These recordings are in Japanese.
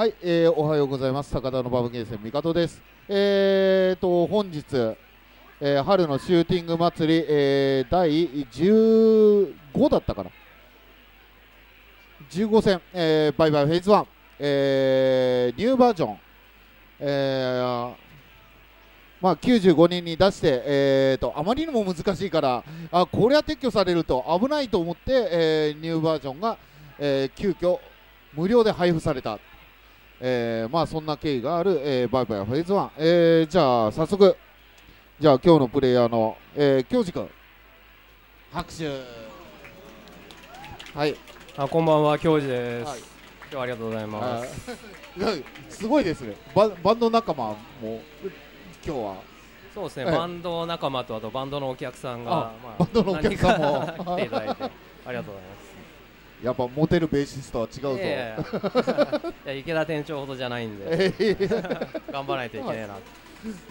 はい、えーおはようございます。高田のバブゲーセンみかとです。えーと、本日、えー春のシューティング祭り、えー第15だったかな。15戦、えーバイバイフェイズ1、えーニューバージョン、えーまあ、95人に出して、えーと、あまりにも難しいから、あこれは撤去されると危ないと思って、えーニューバージョンが、えー急遽無料で配布された。えーまあそんな経緯がある、えーバイバイフェーズ1、えーじゃあ早速じゃあ今日のプレイヤーの、えー、京次君。拍手。はい。あこんばんは京二です、はい。今日はありがとうございます。すごいですね。ババンド仲間も今日は。そうですね、はい。バンド仲間とあとバンドのお客さんがあまあ、バンドのお客さんも。来ていただいてありがとうございますやっぱモテるベーシストは違うぞ、いや 池田店長ほどじゃないんで。えー頑張らないといけないな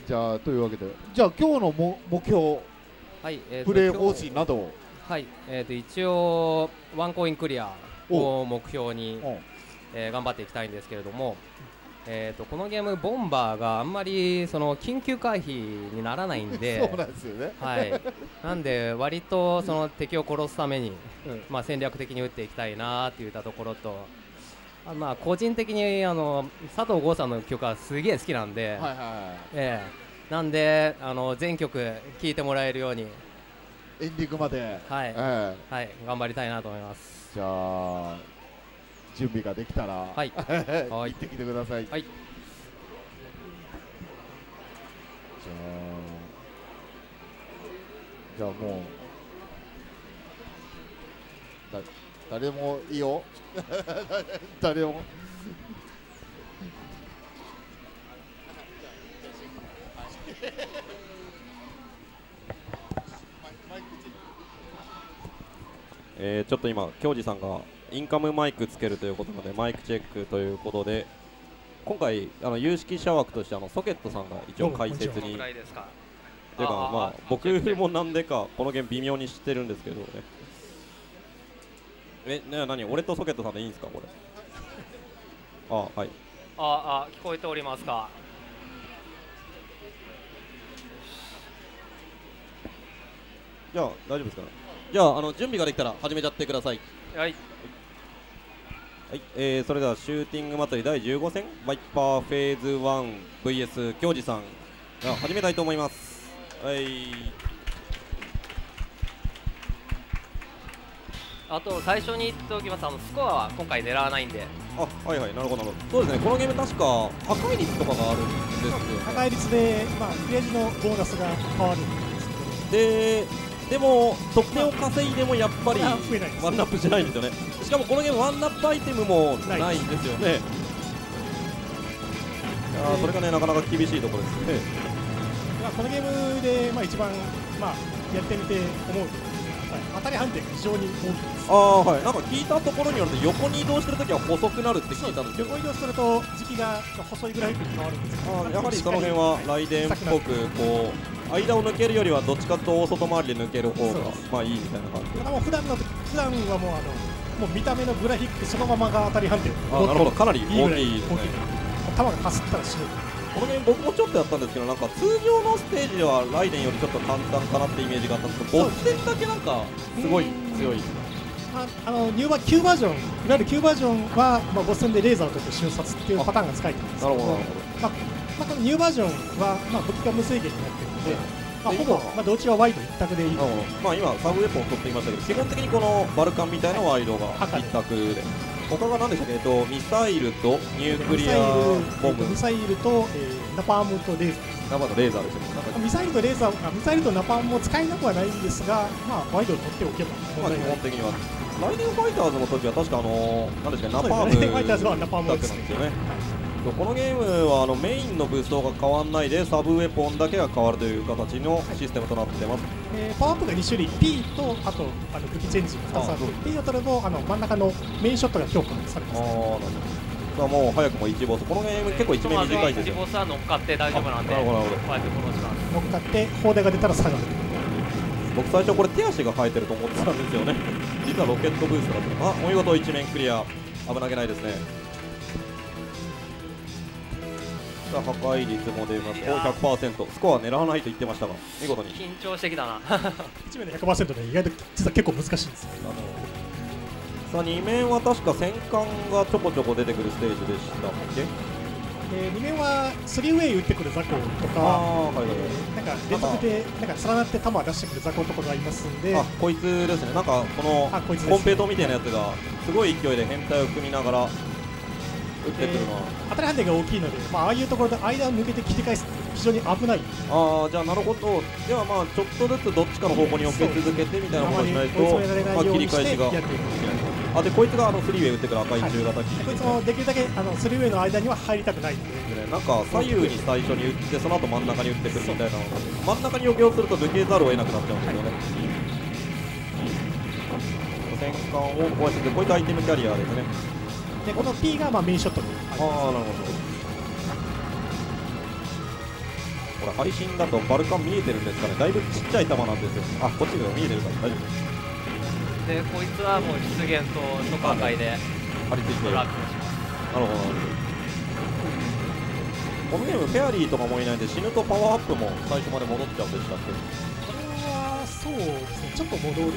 じゃあというわけで。じゃあ今日のも目標はい、えーとプレイ方針などを。はい、えー、と一応ワンコインクリアを目標に、おえー頑張っていきたいんですけれども、えー、とこのゲームボンバーがあんまりその緊急回避にならないんで そうなんですよね、はい、なんで割とその敵を殺すために、うん。まあ、戦略的に打っていきたいなっていったところとあまあ個人的にあの佐藤剛さんの曲はすげえ好きなんで、はいはいはい。ええ。なんであの全曲聴いてもらえるように、エンディングまで、はい。えはい、頑張りたいなと思います。ーじゃあ準備ができたら、はい。行ってきてください。はい。じゃあじゃあもうだ誰もいいよ。誰も。えーちょっと今、京二さんがインカムマイクつけるということなので、マイクチェックということで、今回、あの有識者枠としてあのソケットさんが一応解説に、ぐらいうか、まあ、僕もなんでかこのゲーム微妙に知ってるんですけどね。え、ね、何？俺とソケットさんでいいんですか、これ？あはい。ああ聞こえておりますか？じゃあ、大丈夫ですか？じゃあ、あの準備ができたら始めちゃってください。はいはい、えー、それではシューティング祭り第15戦バイパーフェーズ 1vs 京二さん始めたいと思います。はい。あと最初に言っておきますあのスコアは今回狙わないんで。あはいはいなるほどなるほど。そうですねこのゲーム確か破壊率とかがあるんですよ破壊率で、まあ、クリア時のボーナスが変わるんですけど。ででも得点を稼いでもやっぱりワンナップしないんですよね。しかもこのゲームワンナップアイテムもないんですよね。いやーそれがねなかなか厳しいところですね。まあ、このゲームで、まあ、一番、まあ、やってみて思う当たり判定が非常に大きいです。ああはい。なんか聞いたところによると横に移動してるときは細くなるって聞いたんですけど横移動すると時期が細いグラフィックに変わるんですあーやはりその辺はライデンっぽくこう間を抜けるよりはどっちかと大外回りで抜ける方がまあいいみたいな感じだもう普段の普段はもうあのもう見た目のグラフィックそのままが当たり判定。あーなるほど。かなり大きいですね球がかすったら死ぬ。このゲーム僕もちょっとやったんですけどなんか通常のステージではライデンよりちょっと簡単かなってイメージがあったんですけどボス戦だけなんかすごい強い。ああのニューバ旧バージョンいわゆる旧バージョンは、まあ、ボス戦でレーザーを取って瞬殺っていうパターンが使えてるんですけどなるほどなるほまあまあ、このニューバージョンは、まあ、武器が無制限になってるので、まあ、でほぼ、今まあ、どっちはワイド一択でいいので、まあ今サブウェポン取っていましたけど基本的にこのバルカンみたいなワイドが赤一択で。他が何でしたっけ？えっとミサイルとニュークリアボム。ミサイルと、えーナパームとレーザ生のレーザーですよね。ミサイルとレーザーあミサイルとナパームも使えなくはないんですが、まあ、ワイドを取っておけばまあ基本的には。ライデンファイターズの時は確かあのー、なんですかナパームだをですね。けなんですよねこのゲームはあのメインの武装が変わらないでサブウェポンだけが変わるという形のシステムとなってます、えーパワーアップが2種類 P とあとあの武器チェンジ2つあって P を取るとあの真ん中のメインショットが強化されますああなるほど。さあもう早くも1ボス。このゲーム結構一面短いですよ。ボスは乗っかって大丈夫なんで。あなるほどなるほど。こうやって殺します乗っかって砲台が出たら下がる。僕最初これ手足が生えてると思ってたんですよね。実はロケットブーストだった。あお見事一面クリア。危なげないですねさあ破壊率も出ます。お100%スコア狙わないと言ってましたが見事に。緊張してきたな。1面で100%で意外と実は結構難しいんですよ。さあ2面は確か戦艦がちょこちょこ出てくるステージでしたっけ？で2面は3ウェイ打ってくる雑魚とかああはいはいはい。なんか連続でなんか連なって弾出してくる雑魚とかがいますんで。あこいつですね。なんかこのコンペイトーみたいなやつがすごい勢いで変態を組みながら撃ってくるのは。当たり判定が大きいので、まあ、ああいうところで間を抜けて切り返すって非常に危ない。ああじゃあなるほど。ではまあちょっとずつどっちかの方向に避け続けてみたいなことしないとまあ切り返しが。あでこいつがあのスリーウェイ打ってくる赤い中型機。こいつもできるだけあの3ウェイの間には入りたくないんででねなんか左右に最初に打ってその後真ん中に打ってくるみたいな真ん中に避けようとすると抜けざるを得なくなっちゃうんですよね、戦艦を壊しててこいつアイテムキャリアですねでこの P がまあメインショットにああなるほど。これ配信だとバルカン見えてるんですかね。だいぶちっちゃい球なんですよ。あこっちが見えてるから大丈夫。でこいつはもう出現と即破壊で張り付いてるなる。トラックをします。ほどなるほど。このゲームフェアリーとかもいないんで死ぬとパワーアップも最初まで戻っちゃうんでしたっけ？これはそうですね。ちょっと戻る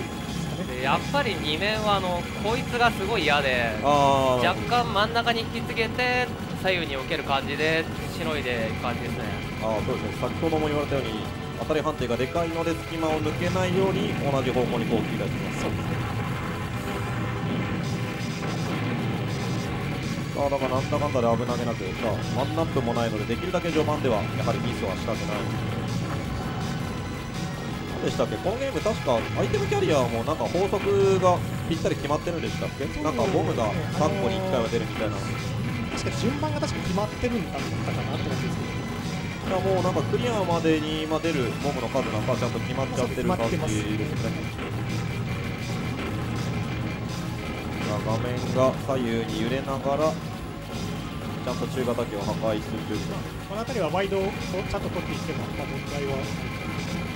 やっぱり2面はあのこいつがすごい嫌でああ若干真ん中に引きつけて左右に置ける感じでしのいでいく感じですね。あーそうですね。先ほども言われたように当たり判定がでかいので隙間を抜けないように同じ方向にこう切り出します。そうですね。さあだからなんだかんだで危なげなくさあワンナップもないのでできるだけ序盤ではやはりミスはしたくない。何でしたっけ？このゲーム確かアイテムキャリアもなんか法則がぴったり決まってるんでしたっけ？なんかボムが3個に1回は出るみたいな。確か順番が確か決まってるんだったかなって感じですけど。いやもうなんかクリアまでにまあ出るボムの数なんかちゃんと決まっちゃってる感じですね。画面が左右に揺れながらちゃんと中型機を破壊するというこの辺りはワイドをちゃんと取っていっても、まあ、問題は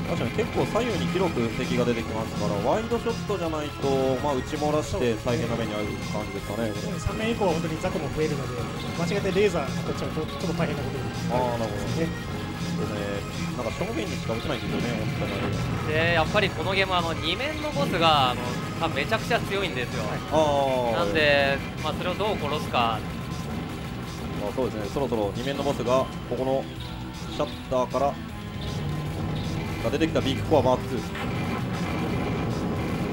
確かに結構左右に広く敵が出てきますからワイドショットじゃないと、まあ、打ち漏らして大変な目に遭う感じですかね。3面以降は本当に雑魚も増えるので間違ってレーザー取っちゃうとちょっと大変なことになるほど。ですね。でね、なんか正面にしか打てないんですよね。でやっぱりこのゲームはあの2面のボスがあの多分めちゃくちゃ強いんですよ。なんで、まあ、それをどう殺すか。まあ、そうですね、そろそろ2面のボスがここのシャッターからが出てきたビッグコアマーク2。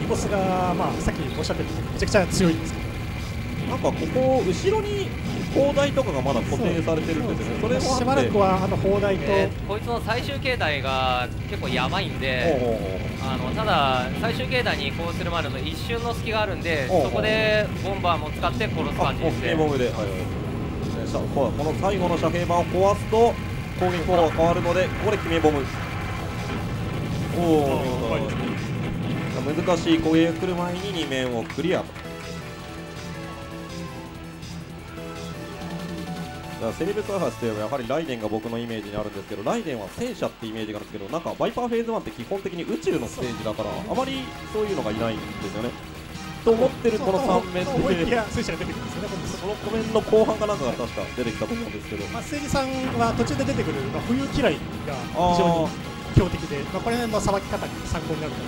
リボスが、まあ、さっきおっしゃってためちゃくちゃ強いんですけどなんかここ後ろに砲台とかがまだ固定されてるんですよね。それもしばらくはあの砲台と、でこいつの最終形態が結構やばいんであのただ最終形態に移行するまでの一瞬の隙があるんでそこでボンバーも使って殺すあ、感じですねもうボムで、はいはい。ねさここの最後の遮蔽板を壊すと攻撃フォローが変わるので、ここで決めボム。おお、難しい攻撃が来る前に2面をクリアと。だからセリブスアハスといえばやはりライデンが僕のイメージにあるんですけどライデンは戦車ってイメージがあるんですけどなんかバイパーフェーズ1って基本的に宇宙のステージだからあまりそういうのがいないんですよねと思ってるこの3面そう思いきでや戦車が出てくるんですよねこのコメントの後半かなんかが確か出てきたと思うんですけどまあ、誠司さんは途中で出てくる、まあ、冬嫌いが非常に強敵で、まあ、これのさばき方に参考になると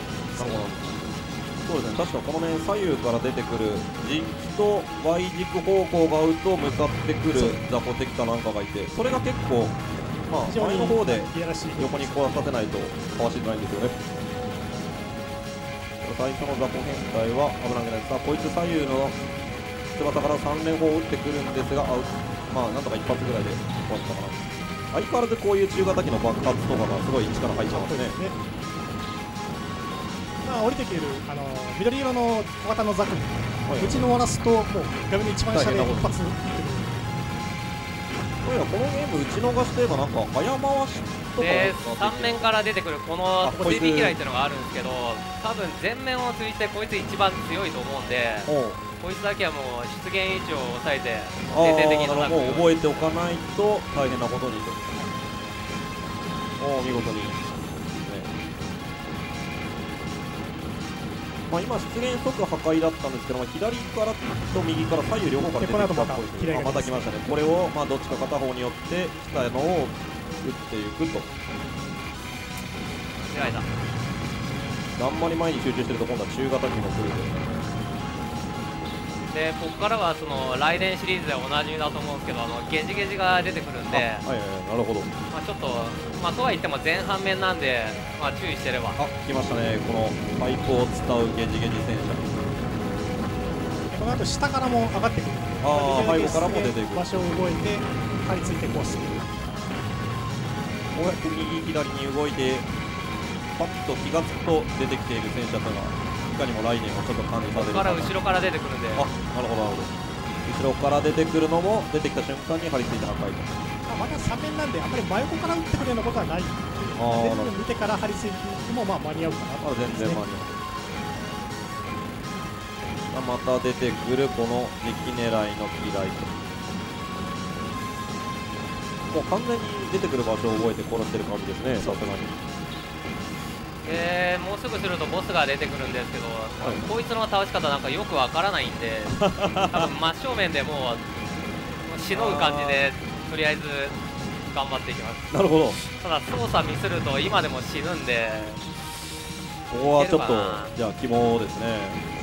思います。そうですね。確かこの面左右から出てくる実機と Y 軸方向が合うと向かってくる雑魚敵かなんかがいてそれが結構まあ前の方で横に壊させないとかわしづらいんですよね。最初の雑魚変態は危なげない。ですがこいつ左右の翼から3連砲を打ってくるんですがあうまあなんとか一発ぐらいで壊したかな相変わらずこういう中型機の爆発とかがすごい力入っちゃいますね。ね。まあ、降りてくるあの緑色の小型のザクにはい。打ち終わらすともう画面の一番下で一発。撃ってくるそういえばこのゲーム打ち逃しといえばなんか早回しとかでが3面から出てくるこのあこいつ。3D 嫌いっていうのがあるんですけど多分前面を通じてこいつ一番強いと思うんでこいつだけはもう出現位置を抑えてあー徹底的に叩くもう覚えておかないと大変なことにとおお見事に、ね、まあ、今、出現即破壊だったんですけど、まあ、左からと右から左右両方から出てきたっぽいまあまた来ましたね、これを、まあ、どっちか片方によって来たのを打っていくと、間違えた。あんまり前に集中してると、今度は中型機も来るんで。でここからはその来年シリーズでおなじみだと思うんですけどあのゲジゲジが出てくるんで、あはいはいはい、なるほど。まあ、ちょっと、まあ、とは言っても前半面なんで、まあ、注意してれば。あ、来ましたね、このパイプを伝うゲジゲジ戦車。この後下からも上がってくる。あーできるだけ背後からも出てくる。場所を動いて張り付いて壊すこうやって右左に動いて、パッと気がつくと出てきている戦車というのは、いかにも来年をちょっと感じさせるここから後ろから出てくるんであ、なるほどなるほど。後ろから出てくるのも出てきた瞬間に張り付いて破壊と。まあまだ3面なんであんまり真横から打ってくるようなことはないあー出て見てから張り付いてもまあ間に合うかなまあ全然間に合う。また出てくるこの敵狙いのキライト。もう完全に出てくる場所を覚えて殺してる感じですね、さすがに。でもうすぐするとボスが出てくるんですけど、こいつの倒し方なんかよくわからないんで 多分真正面でもうしのぐ感じでとりあえず頑張っていきますなるほど。ただ操作ミスると今でも死ぬんでここはちょっとじゃあ肝ですね。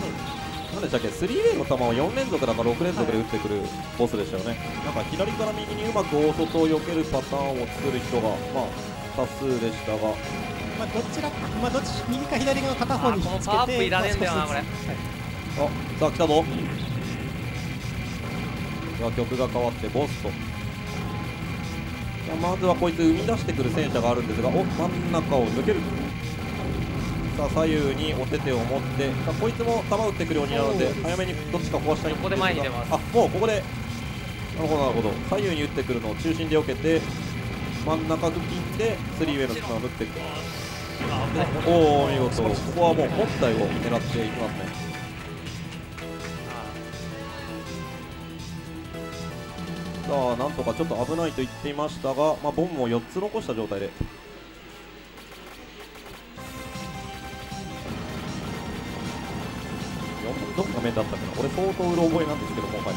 何でしたっけ、3way の球を4連続だか6連続で打ってくるボスでしたよね。なんか左から右にうまく大外を避けるパターンを作る人が、まあ、多数でしたが、まあどちらまあどっち右か左側の片方につけてパワーアップいらねえんだよなまあ少しずつはいあさあ来たぞ。さあ曲が変わってボスと。まずはこいつ生み出してくる戦車があるんですがお真ん中を抜ける。さあ左右にお手手を持ってさあこいつも弾打ってくるようになるので早めにどっちか壊したいんですが。ここで前に出ます。あもうここで。なるほどなるほど。左右に打ってくるのを中心で避けて真ん中付近でスリーウェイの筒を打っていくおお見事。ここはもう本体を狙っていきますね。さあなんとかちょっと危ないと言っていましたが、まあ、ボンも4つ残した状態で。どこが面だったっけな？俺相当うろ覚えなんですけどもはい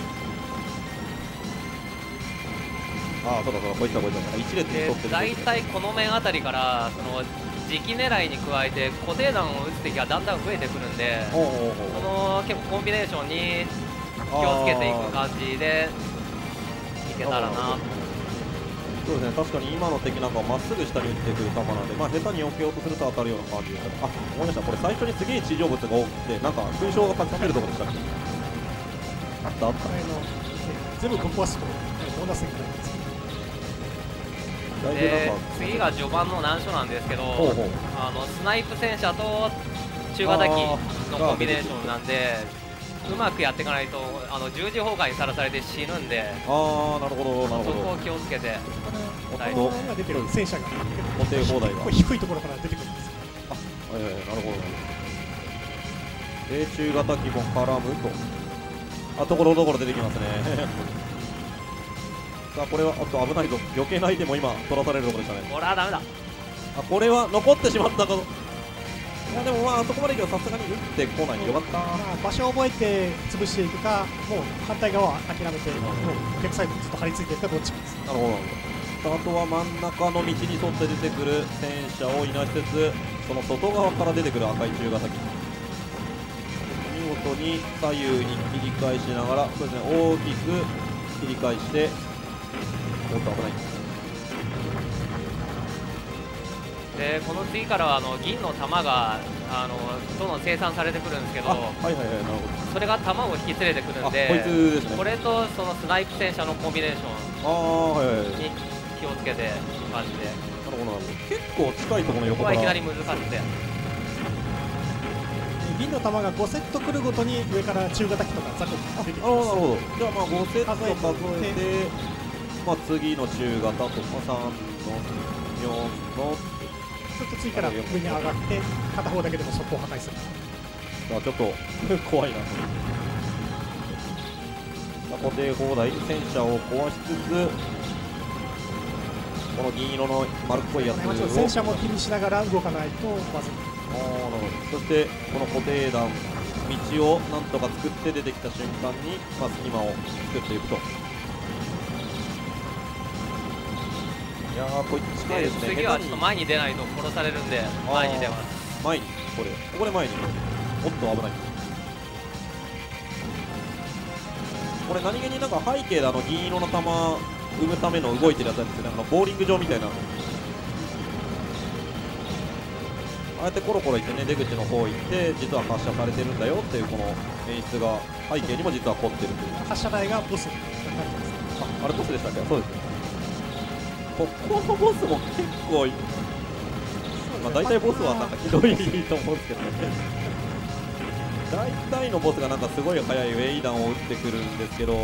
ああそうだそうだこいつだこいつだ。1列にで沿ってる。大体この面あたりからその時期狙いに加えて固定弾を撃つ敵がだんだん増えてくるんでおうおうおうその結構コンビネーションに気をつけていく感じでいけたらなそうですね。確かに今の敵なんかはまっすぐ下に打ってくる球なんで、まあ、下手に避けようとすると当たるような感じで。すあ思いましたこれ最初にすげえ地上物が多くてなんか勲章がたくさん出るところでしたっけ？あったあった全部ぶっ壊すとボーナスになるんですで次が序盤の難所なんですけどほうほう。あのスナイプ戦車と中型機のコンビネーションなんでうまくやっていかないとあの十字砲火にさらされて死ぬんでああなるほどなるほど。そこを気をつけてはいおっと今出てる戦車が固定砲台が低いところから出てくるんですよ。はいなるほど。で中型機も絡むと。あところどころ出てきますねさあこれはあと危ないぞ。避けないでも今取らされるところでしたね。これはダメだ。あこれは残ってしまったかいやでもまああそこまでいけばさすがに打ってこないよかったまあ、場所を覚えて潰していくかもう反対側は諦めてもう逆サイドにずっと張り付いていくかどっちかです。なるほど。なるほどあとは真ん中の道に沿って出てくる戦車をいなしつつその外側から出てくる赤い中型機。見事に左右に切り返しながらそうですね大きく切り返しておっと危ない。でこの次からはあの銀の弾があのどんどん生産されてくるんですけどあはいはいはいなるほそれが弾を引き連れてくるんどあこいつでですね。これとそのスナイプ戦車のコンビネーショああはいはいはい。なるンに気をつけて感じで。ほどなるほど。結構近いところのこ横から。こはいきなり難しくて。銀の弾が5セット来るごとに上から中型機とか雑魚が出てきます。なるほど。なるほどじゃあまあ5セット数えてまあ次の中型とか3の4の。ちょっと次から上に上がって片方だけでもそこを破壊する。あちょっと 怖いな固定砲台戦車を壊しつつこの銀色の丸っこいやつまあちょっと戦車も気にしながら動かないとまず。そしてこの固定段道をなんとか作って出てきた瞬間に、まあ、隙間を作っていくとやーこいつ近いでですね次はちょっと前に出ないと殺されるんで前に出ます。前に？これ。ここで前に。おっと危ない。これ何気になんか背景であの銀色の球生むための動いてるやつなんですけどなんかボーリング場みたいな。ああやってコロコロ行ってね出口の方行って実は発射されてるんだよっていうこの演出が背景にも実は凝ってるという。発射台がボスになってます。ああれボスでしたっけ？そうです。ねここのボスも結構まあ、大体ボスはなんかひどいと思うんですけどね。大体のボスがなんかすごい速いウェイダンを打ってくるんですけど。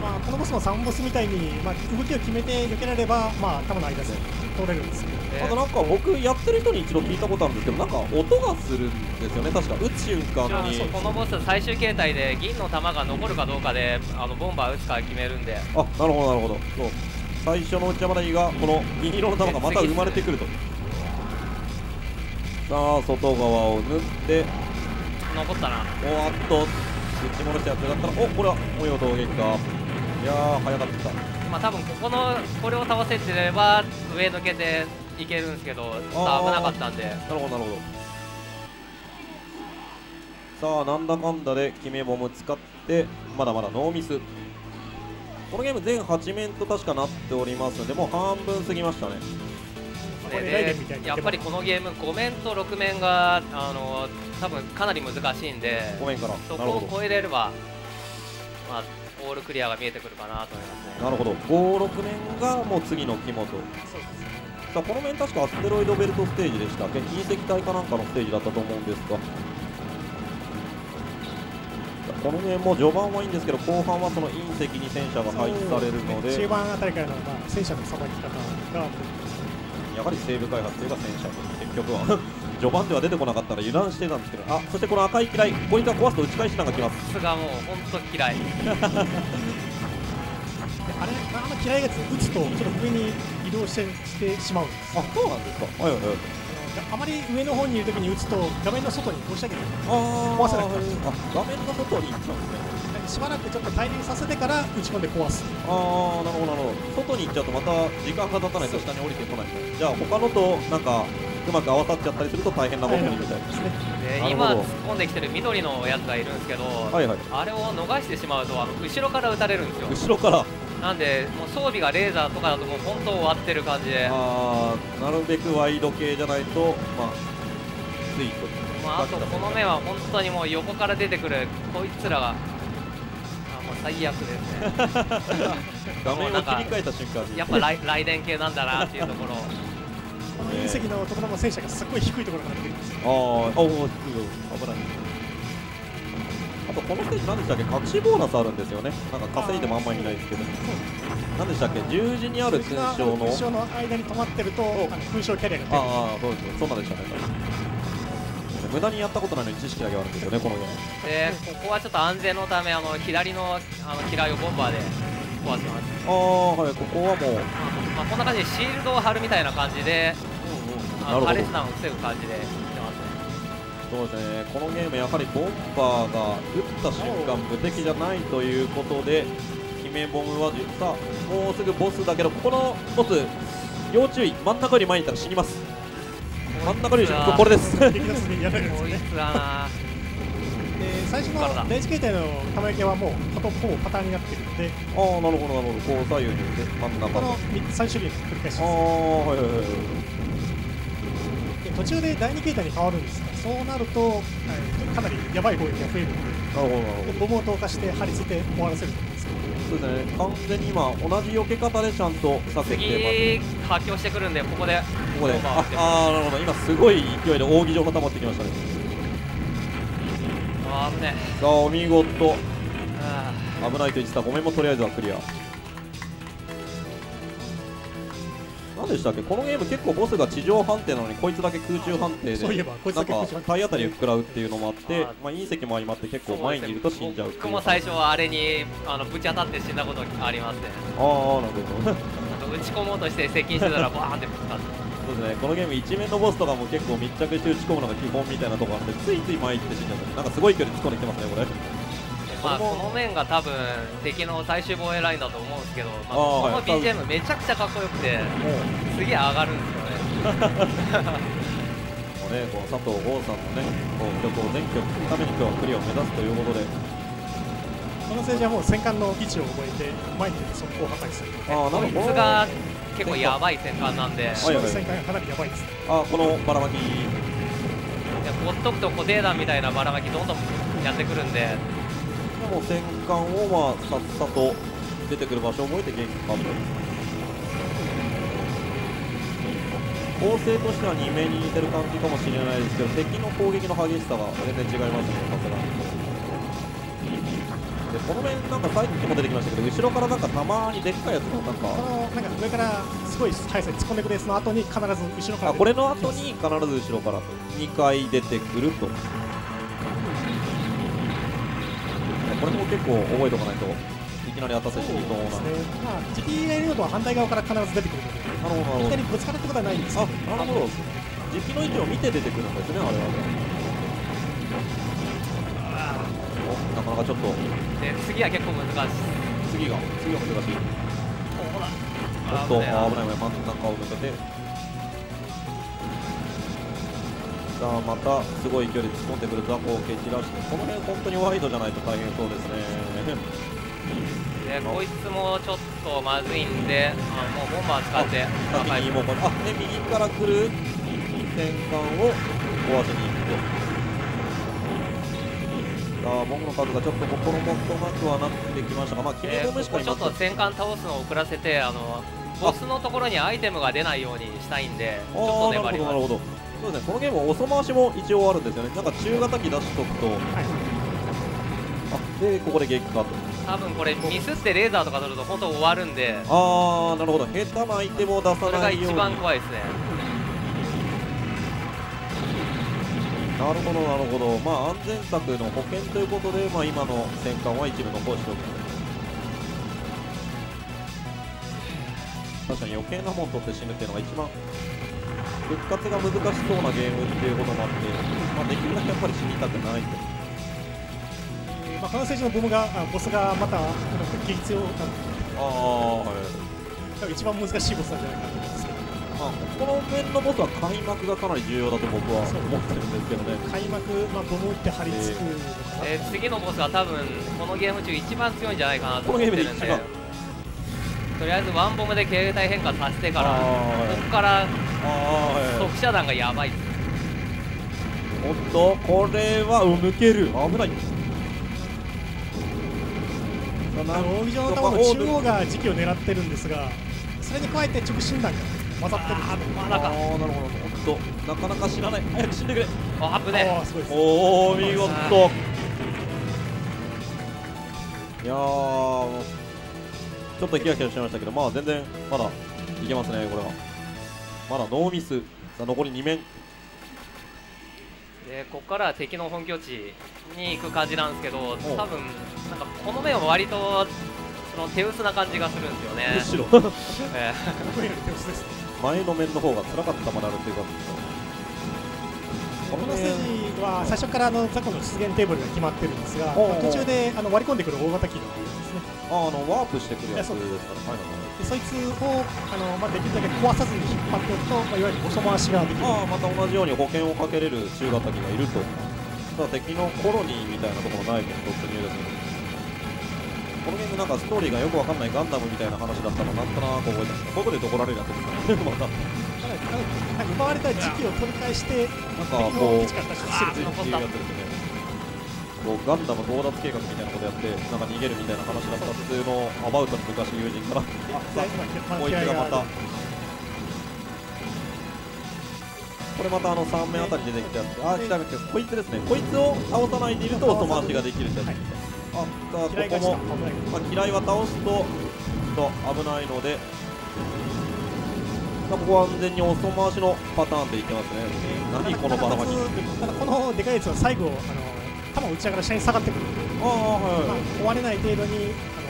まあ、このボスも3ボスみたいに、まあ、動きを決めて避けられれば、まあ、頭の間で通れるんですけど。であとなんか僕やってる人に一度聞いたことあるんですけどなんか音がするんですよね。確か打つ瞬間に。このボス最終形態で銀の弾が残るかどうかであのボンバー撃つか決めるんで。あなるほどなるほど。そう最初の内山台がこの銀色の球がまた生まれてくると。さあ外側を縫って。残ったな。おーっと。打ち戻したやつだったらおこれは模様同撃か。いやー早かった。まあ多分ここのこれを倒せてれば上抜けていけるんですけどちょっと危なかったんで。なるほどなるほど。さあなんだかんだで決めボム使ってまだまだノーミスこのゲーム全8面と確かなっておりますのでもう半分過ぎましたね。これでやっぱりこのゲーム5面と6面があの多分かなり難しいんでごめんから。そこを超えれればまあオールクリアが見えてくるかなと思いますね。なるほど。56面がもう次の木本そうですさあこの面確かアステロイドベルトステージでしたっけ？隕石体かなんかのステージだったと思うんですがこの面も序盤はいいんですけど後半はその隕石に戦車が配置されるので中盤あたりからの、まあ、戦車のさばき方がやはり西部開発というか戦車結局は序盤では出てこなかったら油断してたんですけどあそしてこの赤い機雷ポイントが壊すと打ち返しなんか来ます。さすがもう本当嫌い。であれあの嫌いやつ撃つとちょっと上に移動してしてしまうんです。あそうなんですか。はいはいはいあまり上の方にいるときに撃つと画面の外に押し上げてあ壊せなくなるあ画面の外に。行っちゃうんですねなんでしばらくちょっと滞留させてから打ち込んで壊す。ああなるほどなるほど。外に行っちゃうとまた時間が経たないと。下に降りてこないじゃあ他のとなんかうまく合わさっちゃったりすると大変なことにみたいなですねで今突っ込んできてる緑のやつがいるんですけど、はいはい。あれを逃してしまうとあの後ろから撃たれるんですよ。後ろからなんでもう装備がレーザーとかだともう本当終わってる感じで。あーなるべくワイド系じゃないとまあついとまあ、あとこの目は本当にもう横から出てくるこいつらがあもう最悪ですね。画面を切り替えた瞬間に。やっぱ雷雷電系なんだなっていうところこ の隕石のところの戦車がすっごい低いところから出てるんです。よあーあ危ないあとこのステージ何でしたっけ隠しボーナスあるんですよね。なんか稼いでもあんまり見ないですけど何でしたっけ十字にある勲章の勲章の間に止まってると勲章キャリアが出る。ああそうですね。そんなんでしたね。無駄にやったことないのに知識だけはあるんですよねこのゲーム。でここはちょっと安全のためあの左のあの嫌いをボンバーで壊します、ああはいここはもう。まあ、こんな感じでシールドを貼るみたいな感じであなるほど。のパレスナンを防ぐ感じでやってますね。そうですね。このゲームやはりボンバーが打った瞬間無敵じゃないということで決めボムはじさあもうすぐボスだけどここのボス要注意。真ん中より前にいたら死にます。真ん中よりこれです敵のす。でにやられるんですよねこいつだなで最初の体第一形態の玉焼きはもうほとほぼパターンになってるんで。ああなるほどなるほど。こう左右にで真ん中。このと3種類の繰り返しああますはいはいはい。で途中で第二形態に変わるんですがそうなると、はいかなりやばい攻撃が増えるのでボムを投下して張り付いて終わらせるんですけどそうですね。完全に今同じ避け方でちゃんと避けて次発狂してくるんでここでますここで。ああーなるほど。今すごい勢いで扇状が溜まってきましたね。あー危ねさあお見事。あ危ないと言ってた。ごめんもとりあえずはクリア何でしたっけ？このゲーム結構ボスが地上判定なのにこいつだけ空中判定でなんか体当たりを食らうっていうのもあってあまあ隕石も相まって結ー構前にいると死んじゃう僕も最初はあれにあのぶち当たって死んだことありますね。ああなるほど。なんか打ち込もうとして接近してたらバーンってぶつかって。そうですね。このゲーム一面のボスとかも結構密着して打ち込むのが基本みたいなところあってついつい前行って死んじゃってなんかすごい距離突っ込んできてますねこれまあ、この面が多分敵の最終防衛ラインだと思うんですけど、まあ、このはい。BGM めちゃくちゃかっこよくてすげえ上がるんですよね。もうね、この佐藤剛さんのね、こう曲を全曲聴くために今日はクリアを目指すということで、この政治はもう戦艦の位置を覚えて前に出て速攻破壊する。ああ、なこいるほど。つが結構やばい戦艦なんで。戦艦。がかなりやばいです。ねあこのばらまき、でほっとくと固定弾みたいなばらまきどんどんやってくるんでも戦艦をまあさっさと出てくる場所を覚えて元気かと。構成としては2面に似てる感じかもしれないですけど、敵の攻撃の激しさが全然違いますね、さすがに。で、この面、なんかさっきも出てきましたけど、後ろからなんかたまにでっかいやつがなんか。のなんか上からすごい速さに突っ込んでくるやつの後に必ず後ろからあこれの後に必ず後ろから2回出てくるとこれも結構覚えておかないといきなり当たってそう死にそうな。ですね。まあ敵がいるのとは反対側から必ず出てくるのでなるほど。なるほどいきなりぶつかるってことはないんですあなるほど。敵の位置を見て出てくるんですねあれは。おなかなかちょっと。で次は結構難しい。次が次が難しい。ほらちょっとあ危ない危ない。真ん中を抜けてさあまたすごい距離突っ込んでくる雑魚を蹴散らしてこの辺本当にワイドじゃないと大変そうですね。で こいつもちょっとまずいんであもうボンバー使って先にもうこれあね右から来る戦艦を壊しに行くと。さあボムの数がちょっと心もとなくはなってきましたがまあ決めでボムしかちょっと戦艦倒すのを遅らせてあのボスのところにアイテムが出ないようにしたいんでちょっと粘ります。るほどなるほどそうですねこのゲーム遅回しも一応あるんですよね。なんか中型機出しとくと。はい。あでここで激化と。多分これミスってレーザーとか取ると本当終わるんで。ああなるほど。下手なアイテムを出さそれがないように。一番怖いですね。なるほどなるほど。まあ安全策の保険ということで、まあ、今の戦艦は一部残しておく。確かに余計なもん取って死ぬっていうのが一番復活が難しそうなゲームってい。うこともあって、まあ、できるだけやっぱり死にたくないとえーまあ、この政治のボムがあボスがまたなんか激強なのでああはい多分一番難しいボスなんじゃないかと思うんですけどまあ、この面のボスは開幕がかなり重要だと僕は思ってるんですけどね。開幕、まあ、ボム打って張り付くのかな、で次のボスが多分このゲーム中一番強いんじゃないかなとこのゲ思ってるんで。ームで一番とりあえずワンボムで形態変化させてからここから速射弾がやばい。おっとこれはうん抜ける。危ないあの扇状の弾の中央が時期を狙ってるんですがそれに加えて直進弾が混ざってる。んでまだか。あーなるほど。おっとなかなか死なない。早く死んでくれ。あ危ねああすごいです。おお見事。いやちょっとヒヤヒヤしちゃいましたけどまあ全然まだいけますねこれは。まだノーミス。さあ残り2面。でここからは敵の本拠地に行く感じなんですけど多分なんかこの面は割とその手薄な感じがするんですよね。むしろ。前の面の方が辛かったまであるっていうかこのステージは最初からあの雑魚の出現テーブルが決まってるんですが途中であの割り込んでくる大型機があるんですねああのワープしてくるやつですからはいはいはい。でそいつをあの、まあ、できるだけ壊さずに引っ張っておくと、まあ、いわゆる遅回しができる。ああまた同じように保険をかけれる中型機がいるとただ敵のコロニーみたいなところないと突入ですねこのゲームなんかストーリーがよくわかんないガンダムみたいな話だったのなんとなく覚えてますここで言うと怒られるやつですねまた奪われた時期を取り返してなんか敵こうの基地から脱出するっていうやつですねこうガンダム強奪計画みたいなことやってなんか逃げるみたいな話だったっていうのをアバウトに昔友人からこ いつがまた。これまたあの3面あたり出てきてやつあ違う違うこいつですね。こいつを倒さないでいると遅回しができるってやつですね。あここもまあ、嫌いは倒すとと危ないので、まあ、ここは完全に遅回しのパターンでいってますね。何このバラマキ。ただこのでかいやつは最後あの弾打ち上がら下に下がってくる。ああ、はいまあはい。、壊れない程度にあ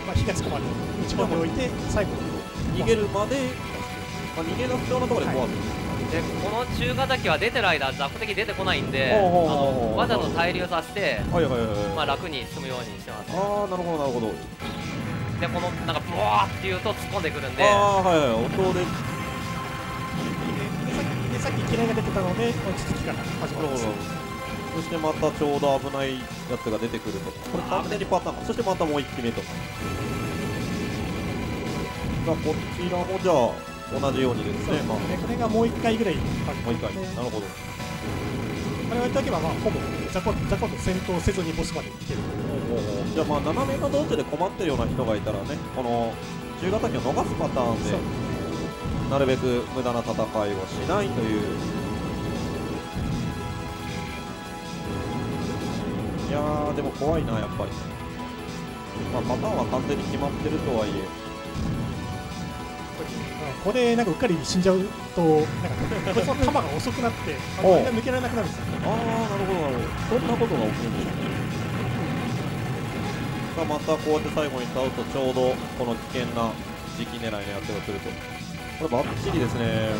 の、まあ、火がつくまで打ち込んでおいて最後。逃げるまで、まあ、逃げ出すようなところで壊す、でこの中型機は出てる間雑魚敵出てこないんであのわざと滞留させて、はいはいはいはい、まあ、楽に進むようにしてます。ああなるほどなるほど。でこのなんかブワーっていうと突っ込んでくるんで。ああはいはい音で。ででさっきでさっき嫌いが出てたので落ち着きから始まるんですよそしてまたちょうど危ないやつが出てくると。これ完全にパターンそしてまたもう1機目と。さあこちらもじゃあ同じようにですね。まあでこれがもう1回ぐらい。もう1回。でなるほど。これをやっておけば、まあ、ほぼ雑魚雑魚と戦闘せずにボスまでいける。じゃあまあ斜めの道中で困ってるような人がいたらねこの中型機を逃すパターンでなるべく無駄な戦いをしないというやーでも怖いなやっぱり。まあパターンは完全に決まってるとはいえ。ここでなんかうっかり死んじゃうとなんかこいつの弾が遅くなってあ間抜けられなくなるんですよ。ああなるほどなるほど。そんなことが起きるんですね。さあまたこうやって最後に倒すとちょうどこの危険な時期狙いのやつが来ると。これバッチリですね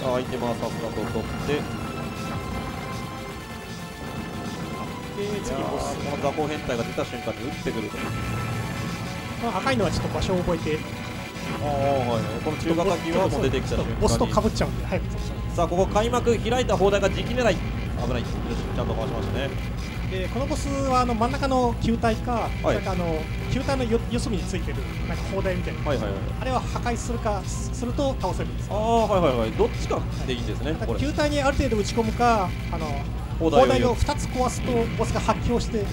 さあアイテムはさっさと取って次ボスーこの雑魚変態が出た瞬間に撃ってくると。まあ、赤いのはちょっと場所を覚えて。ああはいはい。この中型機はもう出てきた瞬間に。ボスとかぶっちゃうんで早くさあここ開幕開いた砲台が時期狙い危ない。よしちゃんと回しましたね。すでこのボスはあの真ん中の球体か、はい。なんかあの球体のよ四隅についてるなんか砲台みたいな、はいはいはいあれを破壊するかすすると倒せるんですああはい。はいはいどっちかでいいんですねだかこれら球体にある程度打ち込むかあの砲砲台を2つ壊すとボスが発狂して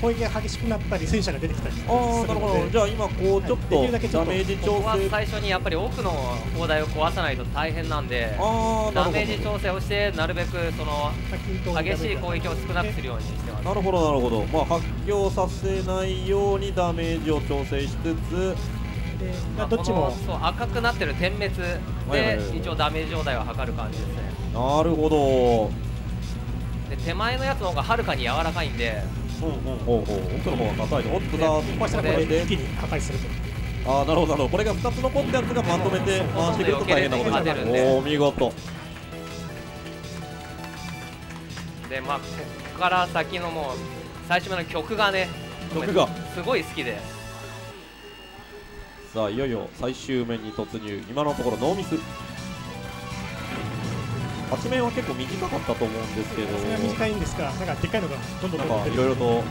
攻撃が激しくなったり戦車が出てきたりす。るああなるほど。じゃあ今こうちょっはいできるだけちょっと。とダメージ調ここは整最初にやっぱり奥の砲台を壊さないと大変なんでああなるほダメージ調整をしてなるべくそのど激しい攻撃を少なくするようにしてます。どなるほどなるほど。まあ発狂させないようにダメージを調整しつつでまあどっちも。そう赤くなってる点滅で一応ダメージ状態を測る感じですね。なるほどで手前のやつの方がはるかに柔らかいんで。うんう。んほうほう。奥の方が硬いの？おっとだ壊したらこれで。一気に破壊すると。ああなるほどなるほど。これが2つ残ったやつがまとめて回してくると大変なことになる。おお見事。でまあこっから先のもう最初の曲がね曲が。すごい好きで。さあいよいよ最終面に突入。今のところノーミス8面は結構短かったと思うんですけど。短いんですがなんかでっかいのがどんどんなんいろいろと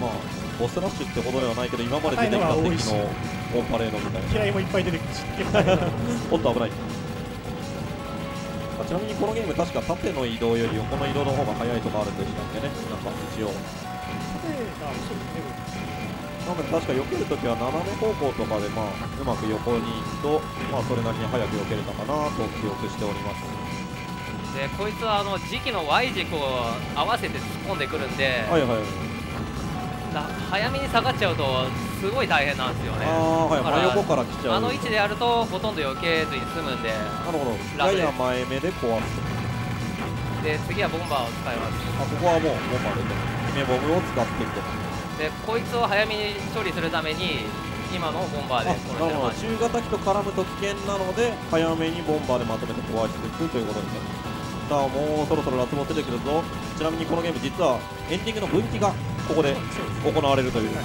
まあボスラッシュってほどではないけど今まで出てきた敵のオンパレードみたいな。嫌いもいっぱい出てくるし結構大変なおっと危ない。あちなみにこのゲーム確か縦の移動より横の移動の方が速いとかあるんでしたっけね？なんか一応縦が遅いですねなので確か避けるときは斜め方向とかで、まあ、うまく横に行くと、まあ、それなりに早く避けれたかなと記憶しております。でこいつはあの時期の Y 軸を合わせて突っ込んでくるんで、はいはいだ早めに下がっちゃうとすごい大変なんですよね。ああはい横から来ちゃう。あの位置でやるとほとんど避けずに済むんで。なるほど。やや前目で壊す。で次はボンバーを使います。あここはもうボンバー出て決めボムを使っていくとでこいつを早めに処理するために今のボンバーであ殺してます中型機と絡むと危険なので早めにボンバーでまとめて壊していくということですねさあもうそろそろラスボス出てくるぞ。ちなみにこのゲーム実はエンディングの分岐がここで行われるという、ま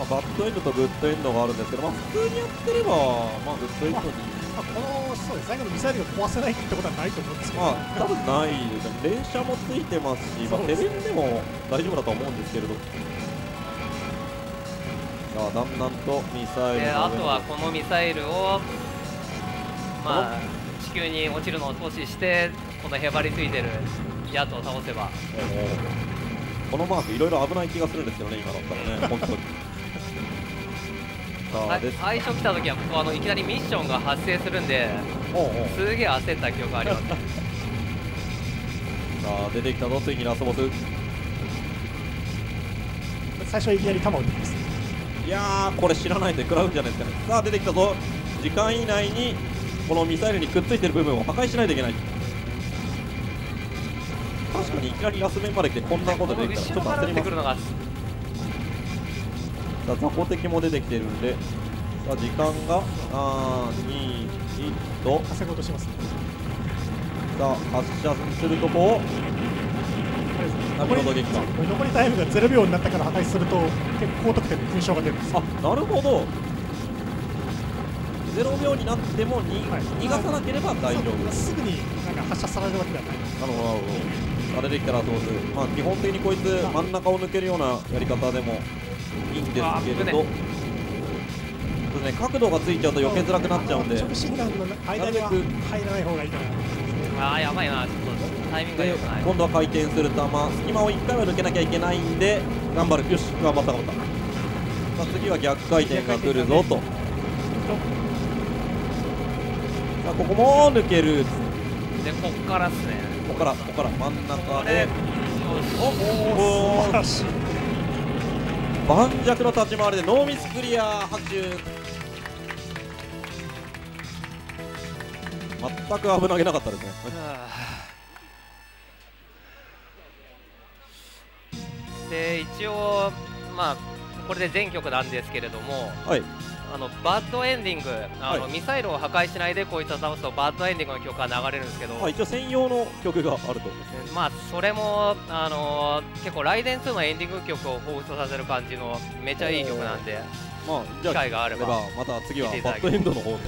あ、バッドエンドとグッドエンドがあるんですけど、まあ、普通にやってれば、まあ、グッドエンドに、まあ、このそうです最後のミサイルが壊せないってことはないと思うんですけど、まあ、多分ないですね、連射もついてますし、まあ、そうです。テレビでも大丈夫だと思うんですけれど、さあ、だんだんとミサイルあとはこのミサイルをまあ地球に落ちるのを阻止してこのへばりついてるヤトを倒せば。このマーク、いろいろ危ない気がするんですけどね、今だったらね、本当に。さあ、さです。最初来た時はここあのいきなりミッションが発生するんでおうおうすげえ焦った記憶あります さあ、出てきたぞ、ついにラスボス。最初はいきなり弾を撃ってきますいやー、これ知らないで食らうんじゃないですかね。さあ、出てきたぞ。時間以内に、このミサイルにくっついてる部分を破壊しないといけない。確かにいきなりラス面まで来てこんなことできたらちょっと焦ります撃ってくるのが雑魚敵も出てきてるんでさあ時間があー21と。稼ごうとします。さあ発射するとこ波の撃か。残りタイムが0秒になったから破壊すると結構高得点で勲章が出るんです。よあなるほど。0秒になってもに、はい。逃がさなければ大丈夫。すぐになんか発射されるわけではない。なるほどなるほど。あれできたらどうする。まあ基本的にこいつ真ん中を抜けるようなやり方でもいいんですけれど。ね角度がついちゃうと避けづらくなっちゃうんで。直進弾の間には入らない方がいいかなああやばいな。ちょっとタイミングがで良くない。今度は回転する球。隙間を1回は抜けなきゃいけないんで頑張る。よし頑張った頑張った、まあ、次は逆回転が来るぞと。さあここも抜ける。でこっからっすね。ここからここから。真ん中で。おお素晴らしい盤石の立ち回りでノーミスクリア拍手全く危なげなかったですね。で一応まあこれで全曲なんですけれども。はいあのバッドエンディングあの、はい。ミサイルを破壊しないでこいつを倒すとバッドエンディングの曲が流れるんですけど、まあ一応専用の曲があるとまあそれもあの結構ライデン2のエンディング曲を彷彿とさせる感じのめちゃいい曲なんでまあ機あ会があればまた次はバッドエンドの方で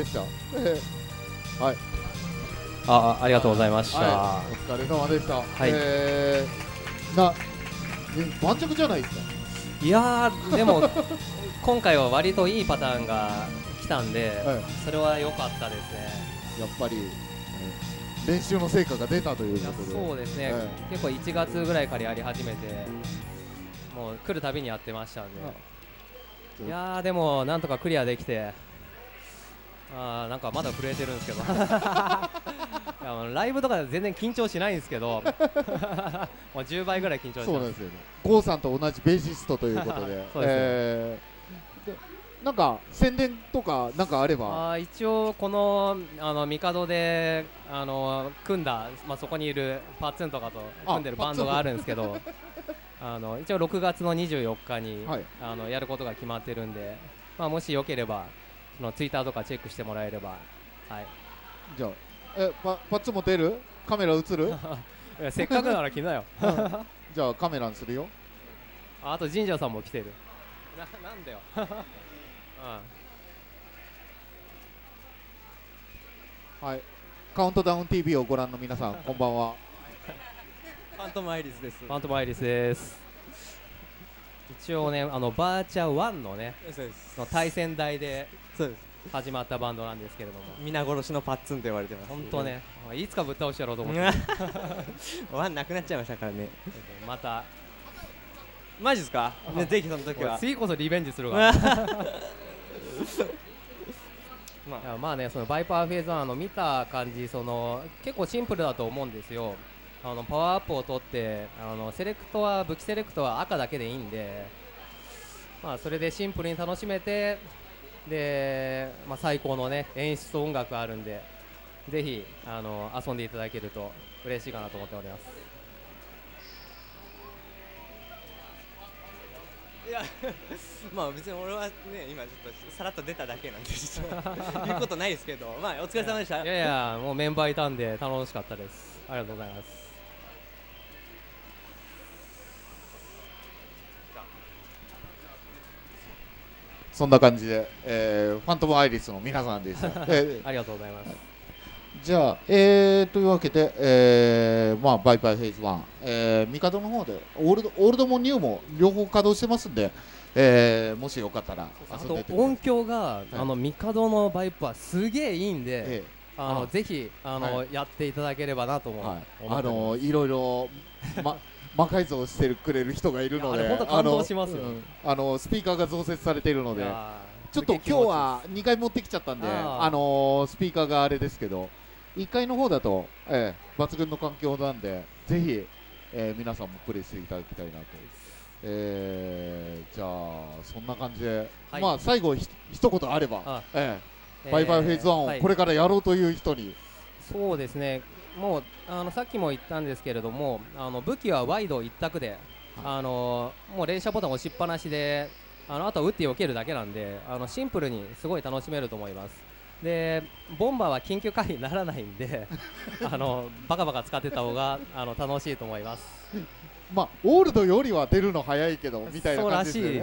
でした。え ーはい、あありがとうございました、はい、お疲れ様でした。い。えー、な、え盤石じゃないですか。いやーでも 今回は割といいパターンが来たんで、はい。それは良かったですね。やっぱり、えー練習の成果が出たというとで。そうですね、はい。結構1月ぐらいからやり始めてもう来るたびにやってましたんで。あいやーでもなんとかクリアできてあーなんかまだ震えてるんですけど。ライブとかで全然緊張しないんですけど。もう10倍ぐらい緊張してます。そうなんですよね。郷さんと同じベーシストということで。そうですね。えーでなんか宣伝とかなんかあれば？あー一応このあの帝であの組んだ、まあ、そこにいるパッツンとかと組んでるあバンドがあるんですけど。あの一応6月の24日に、はい。あのやることが決まってるんで、まあ、もしよければそのツイッターとかチェックしてもらえれば、はい、じゃあ、えパパッツンも出る？カメラ映る？いやせっかくなら来なよじゃあカメラにするよ。ああと神社さんも来てるななんだよ、うんはい。カウントダウン TV をご覧の皆さん、こんばんは。ファントムアイリスです。ファントムアイリスです一応ねあのバーチャー1のねの対戦台で。始まったバンドなんですけれども皆殺しのパッツンと言われてます。本当ね、いつかぶっ倒してやろうと思ってうん。ワンなくなっちゃいましたからね。またマジですか？ねぜひその時は。次こそリベンジするわい まあやまあねそのバイパーフェーズ1あの見た感じその結構シンプルだと思うんですよあのパワーアップを取ってあのセレクトは武器セレクトは赤だけでいいんでまあそれでシンプルに楽しめてで、まあ、最高のね演出と音楽あるんでぜひあの遊んでいただけると嬉しいかなと思っております。いや まあ別に俺はね今ちょっとさらっと出ただけなんで言うことないですけど、まあお疲れ様でした。いやいやもうメンバーいたんで楽しかったです。ありがとうございますそんな感じで、えーファントムアイリスの皆さんでした。えーありがとうございます。じゃあ、えー、というわけで、えーまあ、バイパイフェイズ1、えー、ミカドの方でオールド、オールドもニューも両方稼働してますんで、えーもしよかったらあ遊んでって音響が、あの帝のバイパーすげえいいんで、えあのあぜひあの、はやっていただければなと思う、えはい、あのいろいろ、ま、魔改造してくれる人がいるので、あのうん。スピーカーが増設されているので、ちょっと今日は2回持ってきちゃったんで、あのスピーカーがあれですけど、1階の方だと、ええ抜群の環境なんで、ぜひえー皆さんもプレイしていただきたいなと、えーじゃあそんな感じで、はい。まあ最後ひ一言あれば、あえーバイバイフェーズ1をはい。これからやろうという人に、そうですね、もうあのさっきも言ったんですけれども、あの武器はワイド一択で、あのもう連射ボタン押しっぱなしで、あのあとは打って避けるだけなんで、あのシンプルにすごい楽しめると思います。で、ボンバーは緊急回避にならないんで、あのバカバカ使ってた方があの楽しいと思います。まあオールドよりは出るの早いけどみたいな感じですね。え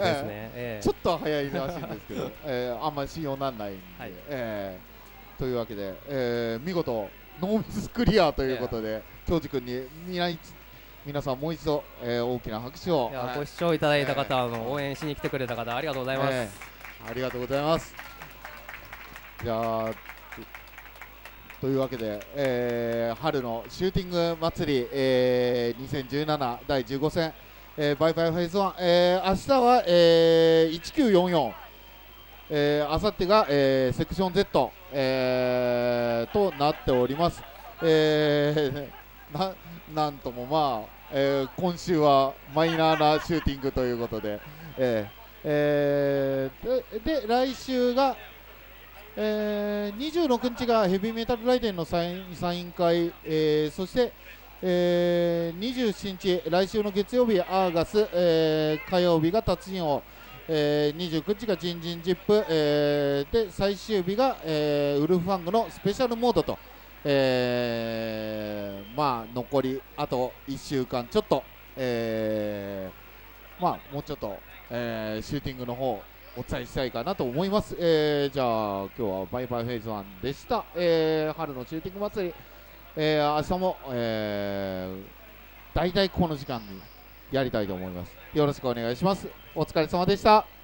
ええーちょっとは早いらしいんですけど、えーあんまり信用なんないんで、はいえーというわけで、えー見事ノーミスクリアということで、京司君に皆さんもう一度、えー大きな拍手をはいご視聴いただいた方、あの応援しに来てくれた方、ありがとうございます。えーありがとうございます。じゃあとというわけで、えー春のシューティング祭り、えー2017第15戦、えーバイバイフェイズ1、えー明日は、えー1944、えー、あさってが、えーセクション Z、えーとなっております。えー ななんともまあ、えー今週はマイナーなシューティングということで、えーえーでで来週が、えー26日がヘビーメタルライデンのサインサイン会、えーそして、えー27日、来週の月曜日、アーガス、えー火曜日が達人王、えー29日がジンジンジップ、えーで最終日が、えーウルフファングのスペシャルモードと、えーまあ残りあと1週間ちょっと、えーまあもうちょっと、えーシューティングの方お伝えしたいかなと思います、えーじゃあ今日はバイバイフェイズ1でした、えー春のシューティング祭り、えー明日も、えー大体この時間にやりたいと思います。よろしくお願いします。お疲れ様でした。